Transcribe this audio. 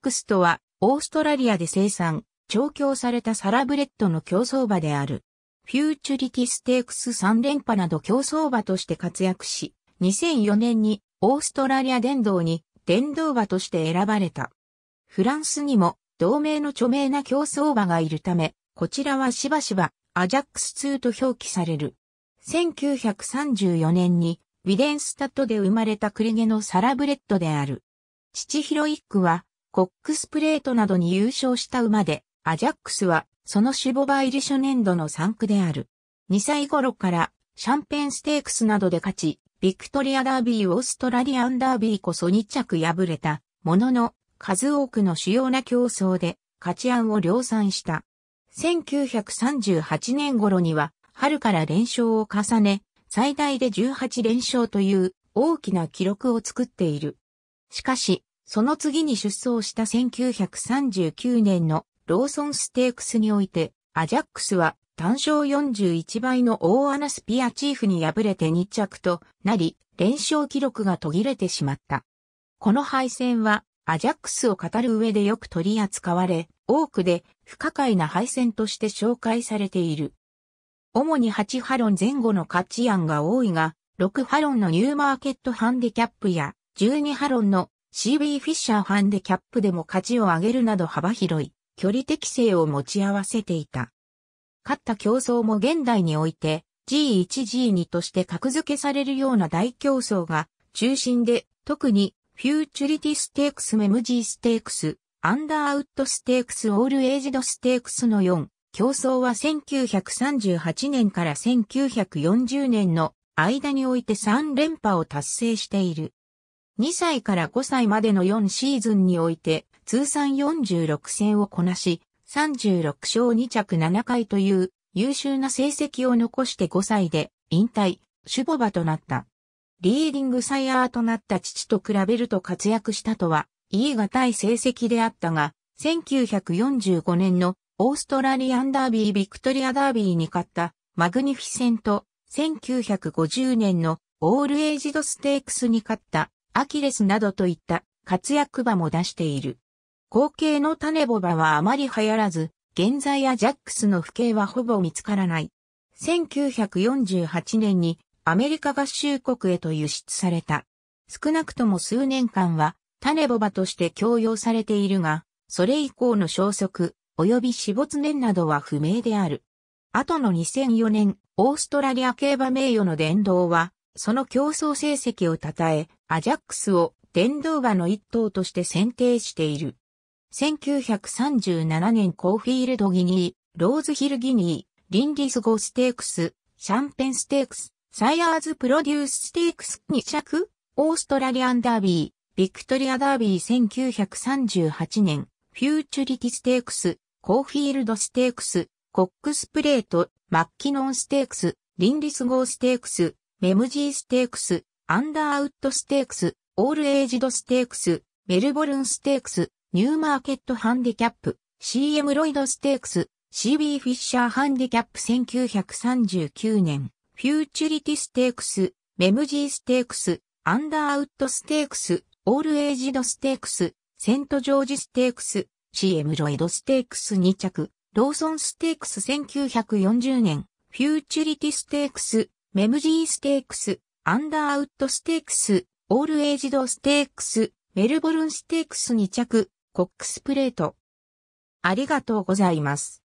ックスとは、オーストラリアで生産、調教されたサラブレッドの競走馬である。フューチュリティステークス3連覇など競走馬として活躍し、2004年にオーストラリア殿堂に殿堂馬として選ばれた。フランスにも同名の著名な競走馬がいるため、こちらはしばしばアジャックス2と表記される。1934年にウィデンスタッドで生まれたクリゲのサラブレッドである。父ヒロイックはコックスプレートなどに優勝した馬で、アジャックスはそのシボバイリ初年度の3区である。2歳頃からシャンペンステークスなどで勝ち、ビクトリアダービーオーストラリアンダービーこそ2着敗れたものの数多くの主要な競争で勝ち案を量産した。1938年頃には春から連勝を重ね、最大で18連勝という大きな記録を作っている。しかし、その次に出走した1939年のローソンステークスにおいて、アジャックスは単勝41倍の大アナスピアチーフに敗れて2着となり、連勝記録が途切れてしまった。この敗戦は、アジャックスを語る上でよく取り扱われ、多くで不可解な敗戦として紹介されている。主に8ハロン前後の勝ち案が多いが、6ハロンのニューマーケットハンディキャップや、12ハロンの CB フィッシャーハンデキャップでも勝ちを上げるなど幅広い距離適性を持ち合わせていた。勝った競走も現代において G1G2 として格付けされるような大競走が中心で、特にフューチュリティステークスメムジーステークス、アンダーウッドステークスオールエイジドステークスの4、競走は1938年から1940年の間において3連覇を達成している。2歳から5歳までの4シーズンにおいて通算46戦をこなし、36勝2着7回という優秀な成績を残して5歳で引退、種牡馬となった。リーディングサイヤーとなった父と比べると活躍したとは言い難い成績であったが、1945年のオーストラリアンダービービクトリアダービーに勝ったマグニフィセント、1950年のオールエイジドステークスに勝ったアキレスなどといった活躍馬も出している。後継の種ボバはあまり流行らず、現在アジャックスの不景はほぼ見つからない。1948年にアメリカ合衆国へと輸出された。少なくとも数年間は種ボバとして供用されているが、それ以降の消息、及び死没年などは不明である。後の2004年、オーストラリア競馬名誉の殿堂は、その競争成績を称え、アジャックスを殿堂馬の一頭として選定している。1937年コーフィールドギニー、ローズヒルギニー、リンリスゴーステークス、シャンペンステークス、サイアーズプロデュースステークス2着、オーストラリアンダービー、ビクトリアダービー1938年、フューチュリティステークス、コーフィールドステークス、コックスプレート、マッキノンステークス、リンリスゴーステークス、メムジーステークス、アンダーウッドステークス、オールエイジドステークス、メルボルンステークス、ニューマーケットハンディキャップ、CM ロイドステークス、CB フィッシャーハンディキャップ1939年、フューチュリティステークス、メムジーステークス、アンダーウッドステークス、オールエイジドステークス、セントジョージステークス、CM ロイドステークス2着、ローソンステークス1940年、フューチュリティステークス、メムジーステークス、アンダーウッドステークス、オールエイジドステークス、メルボルンステークス2着、コックスプレート。ありがとうございます。